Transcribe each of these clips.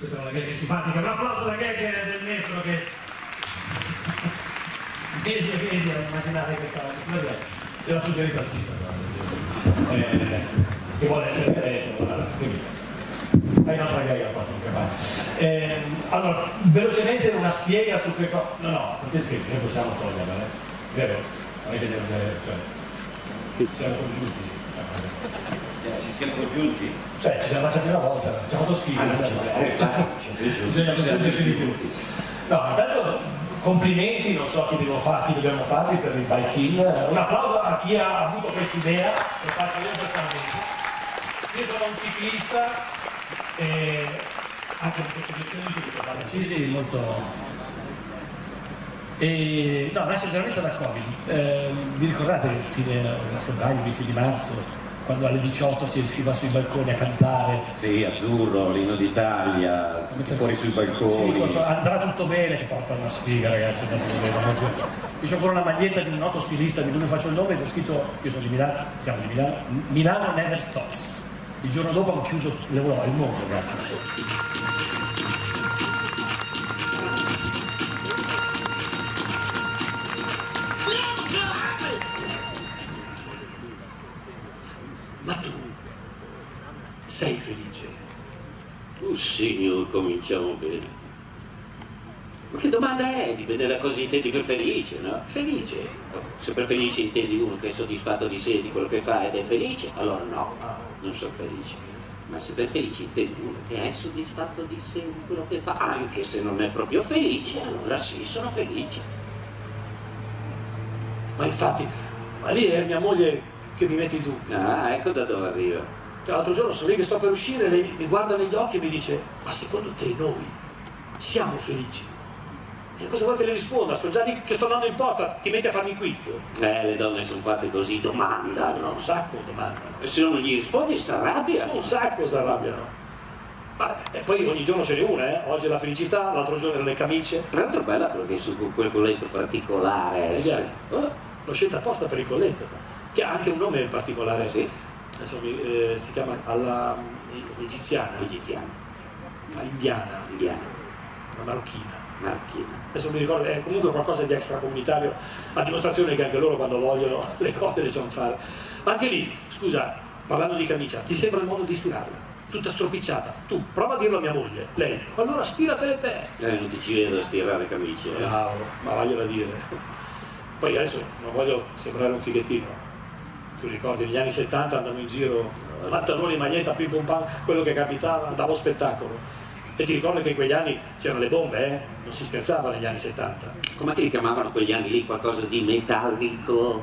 questa è una gag simpatica, un applauso alla gag del metro che mesi e mesi a immaginare questa questa ce l'ha suggerita al sito eh, che vuole essere detto quindi fai un'altra gag la prossima eh, allora velocemente una spiega su che cosa no no non ti scherzi noi possiamo toglierla eh? vero? è che cioè, siamo congiunti ci siamo congiunti? Cioè, ci siamo lasciati una volta, siamo fatto schifo. Ah, no, eh, Bisogna congiungerci di più. No, intanto complimenti, non so chi, devo fare, chi dobbiamo farli per il bike in. Un applauso a chi ha avuto questa idea per fare io personalmente. Io sono un ciclista e anche in queste lezioni di tutto. Sì, sì, molto. E, no, nasce veramente da Covid. Eh, vi ricordate fine febbraio, inizio di marzo, quando alle 18 si riusciva sui balconi a cantare. Sì, azzurro, l'inno d'Italia, fuori sui balconi. Sì, andrà tutto bene, che porta una sfiga ragazzi, non Io ho ancora una maglietta di un noto stilista di cui non faccio il nome che ho scritto, io sono di Milano, siamo di Milano, Milano never stops. Il giorno dopo ho chiuso l'Europa, il mondo, ragazzi. Ma tu sei felice? Oh signor, cominciamo bene. Ma che domanda è di vedere così intendi per felice, no? Felice? Se per felice intendi uno che è soddisfatto di sé, di quello che fa ed è felice, allora no, non sono felice. Ma se per felice intendi uno che è soddisfatto di sé, di quello che fa, anche se non è proprio felice, allora sì, sono felice. Ma infatti, ma lì è mia moglie che mi mette in dubbio. Ah, ecco da dove arriva. L'altro giorno sono lì che sto per uscire, lei mi guarda negli occhi e mi dice, ma secondo te noi siamo felici? E cosa vuoi che le risponda? Sto già lì che sto andando in posta, ti metti a farmi quiz? Eh, le donne sono fatte così, domandano. Un sacco domandano. E se non gli rispondi si arrabbiano. Un sacco si arrabbiano. Ma, e poi ogni giorno ce n'è una, eh? Oggi è la felicità, l'altro giorno erano le camicie. Tra l'altro è bella perché su quel colletto particolare. Eh, cioè, oh, l'ho scelta apposta per il colletto, che ha anche un nome particolare. Sì. Adesso mi- eh, si chiama alla eh, egiziana, egiziano, alla indiana, indiano, la marocchina. marocchino. Adesso mi ricordo, è comunque qualcosa di extracomunitario, a dimostrazione che anche loro quando vogliono le cose le sanno fare. Anche lì, scusa, parlando di camicia, ti sembra il modo di stirarla? Tutta stropicciata. Tu prova a dirlo a mia moglie, lei, allora stiratele te. Eh, non ti ci vedo a stirare camicie. eh. Bravo, ma vagliela dire. Poi adesso non voglio sembrare un fighettino. Tu ricordi, negli anni 70 andavo in giro, pantaloni, maglietta, pim pum pam, quello che capitava, andavo spettacolo. E ti ricordo che in quegli anni c'erano le bombe, eh? Non si scherzava negli anni 70. Come li chiamavano quegli anni lì qualcosa di metallico?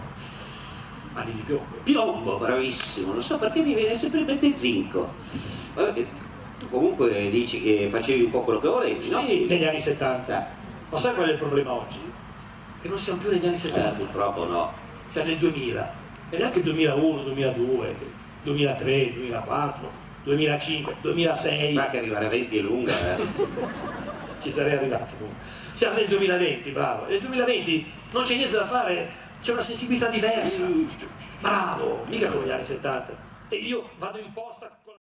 Anni di piombo. Piombo, bravissimo, non so perché mi viene sempre in mente zinco. Tu comunque dici che facevi un po' quello che volevi, no? Sì, negli anni 70. Ma sai qual è il problema oggi? Che non siamo più negli anni Eh, 70, purtroppo no. siamo nel 2000. E neanche 2001, 2002, 2003, 2004, 2005, 2006. Ma che arrivare a 20 è lunga, eh. ci sarei arrivato comunque. Siamo nel 2020, bravo. Nel 2020 non c'è niente da fare, c'è una sensibilità diversa. Bravo, mica come gli anni 70. E io vado in posta